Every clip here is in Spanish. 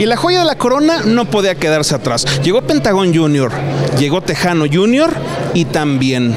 Y la joya de la corona no podía quedarse atrás. Llegó Pentagon Junior, llegó Tejano Junior y también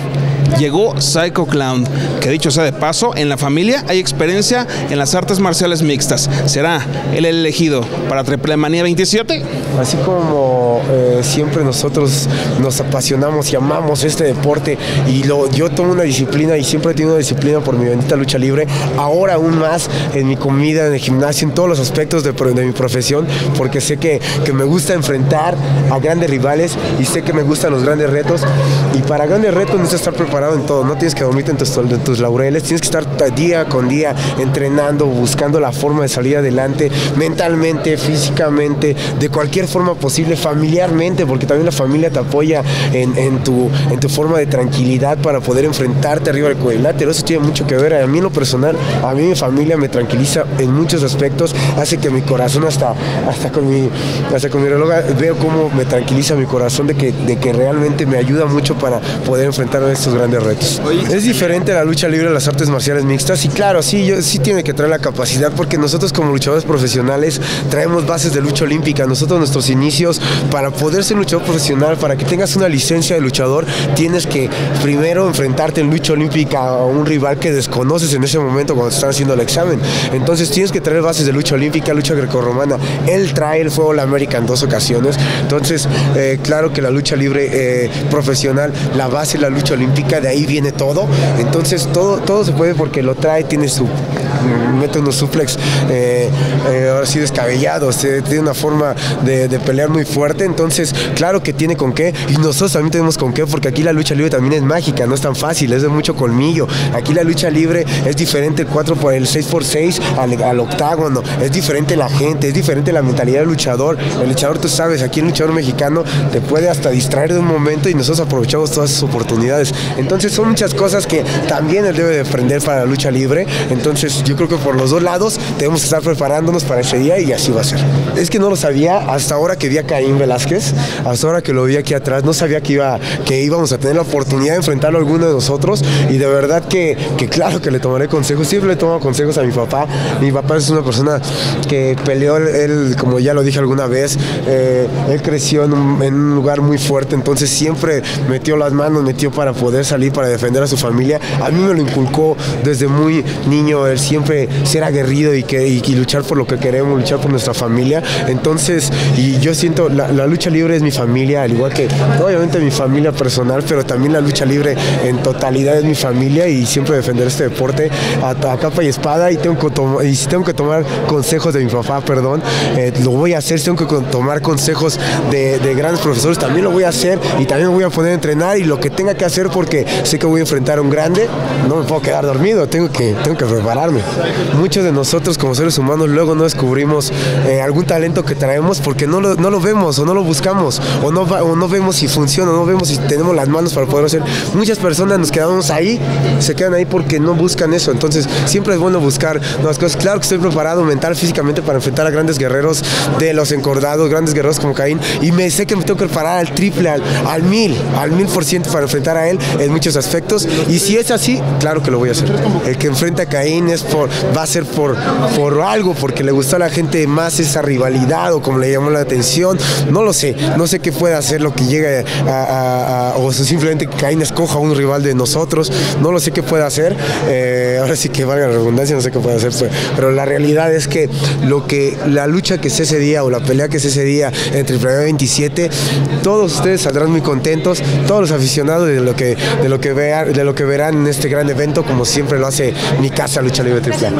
llegó Psycho Clown, que dicho sea de paso, en la familia hay experiencia en las artes marciales mixtas. ¿Será el elegido para Triple Manía 27? Así como eh, siempre nosotros nos apasionamos y amamos este deporte y lo, yo tomo una disciplina y siempre he tenido una disciplina por mi bendita lucha libre, ahora aún más en mi comida, en el gimnasio, en todos los aspectos de, mi profesión, porque sé que, que me gusta enfrentar a grandes rivales y sé que me gustan los grandes retos y para grandes retos necesitas estar preparado en todo, no tienes que dormirte en tus, laureles, tienes que estar día con día entrenando, buscando la forma de salir adelante mentalmente, físicamente, de cualquier forma posible, familiarmente, porque también la familia te apoya en, tu, en tu forma de tranquilidad para poder enfrentarte arriba del cuadrilátero. Eso tiene mucho que ver. A mí en lo personal, a mí mi familia me tranquiliza en muchos aspectos, hace que mi corazón hasta, hasta con mi hasta con mi reloj veo cómo me tranquiliza mi corazón de que, de que realmente me ayuda mucho para poder enfrentar estos grandes retos. Es diferente la lucha libre a las artes marciales mixtas y claro, sí, yo, sí tiene que traer la capacidad porque nosotros como luchadores profesionales traemos bases de lucha olímpica. Nosotros nuestros inicios, para poder ser luchador profesional, para que tengas una licencia de luchador, tienes que primero enfrentarte en lucha olímpica a un rival que desconoces en ese momento cuando están haciendo el examen. Entonces tienes que traer bases de lucha olímpica, lucha grecorromana. Él trae el fuego la América en dos ocasiones. Entonces, eh, claro que la lucha libre eh, profesional, la base es la lucha olímpica, de ahí viene todo. Entonces todo, todo se puede porque lo trae, tiene su mete unos suplex eh, eh, ahora sí descabellados, tiene una forma de, pelear muy fuerte, entonces claro que tiene con qué y nosotros también tenemos con qué porque aquí la lucha libre también es mágica, no es tan fácil, es de mucho colmillo, aquí la lucha libre es diferente el 4 por el 6 por 6 al, al octágono, es diferente la gente, es diferente la mentalidad del luchador, el luchador tú sabes, aquí el luchador mexicano te puede hasta distraer de un momento y nosotros aprovechamos todas esas oportunidades, entonces son muchas cosas que también él debe de aprender para la lucha libre, entonces yo creo que por los dos lados debemos estar preparándonos para ese día y así va a ser. Es que no lo sabía hasta ahora que vi a Caín Velázquez, hasta ahora que lo vi aquí atrás, no sabía que, iba, que íbamos a tener la oportunidad de enfrentarlo a alguno de nosotros y de verdad que, que claro que le tomaré consejos, siempre le tomo consejos a mi papá, mi papá es una persona que peleó, él como ya lo dije alguna vez, eh, él creció en un, en un lugar muy fuerte, entonces siempre metió las manos, metió para poder salir, para defender a su familia, a mí me lo inculcó desde muy niño, él siempre ser aguerrido y, que, luchar por lo que queremos, luchar por nuestra familia. Entonces, y yo siento, la, la, lucha libre es mi familia, al igual que obviamente mi familia personal, pero también la lucha libre en totalidad es mi familia y siempre defender este deporte a, capa y espada. Y tengo y si tengo que tomar consejos de mi papá, perdón, eh, lo voy a hacer, si tengo que tomar consejos de, de grandes profesores, también lo voy a hacer y también voy a poner a entrenar y lo que tenga que hacer porque sé que voy a enfrentar a un grande, no me puedo quedar dormido, tengo que, tengo que prepararme muchos de nosotros como seres humanos luego no descubrimos eh, algún talento que traemos porque no lo, no lo, vemos o no lo buscamos o no, o no vemos si funciona, o no vemos si tenemos las manos para poder hacer. Muchas personas nos quedamos ahí, se quedan ahí porque no buscan eso. Entonces siempre es bueno buscar nuevas cosas. Claro que estoy preparado mental, físicamente para enfrentar a grandes guerreros de los encordados, grandes guerreros como Caín y me sé que me tengo que preparar al triple, al, al mil, al mil por ciento para enfrentar a él en muchos aspectos. Y si es así, claro que lo voy a hacer. El que enfrenta a Caín es va a ser por, por algo, porque le gustó a la gente más esa rivalidad o como le llamó la atención. No lo sé, no sé qué puede hacer lo que llegue a, o simplemente que Caín escoja un rival de nosotros. No lo sé qué puede hacer. Eh, ahora sí que valga la redundancia, no sé qué puede hacer, pero la realidad es que lo que la lucha que es ese día o la pelea que es ese día entre el primer 27, todos ustedes saldrán muy contentos, todos los aficionados de lo que de lo que vean, de lo que verán en este gran evento, como siempre lo hace mi casa Lucha Libre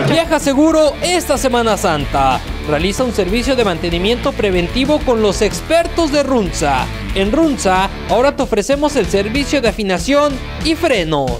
Viaja seguro esta Semana Santa. Realiza un servicio de mantenimiento preventivo con los expertos de Runza. En Runza, ahora te ofrecemos el servicio de afinación y frenos.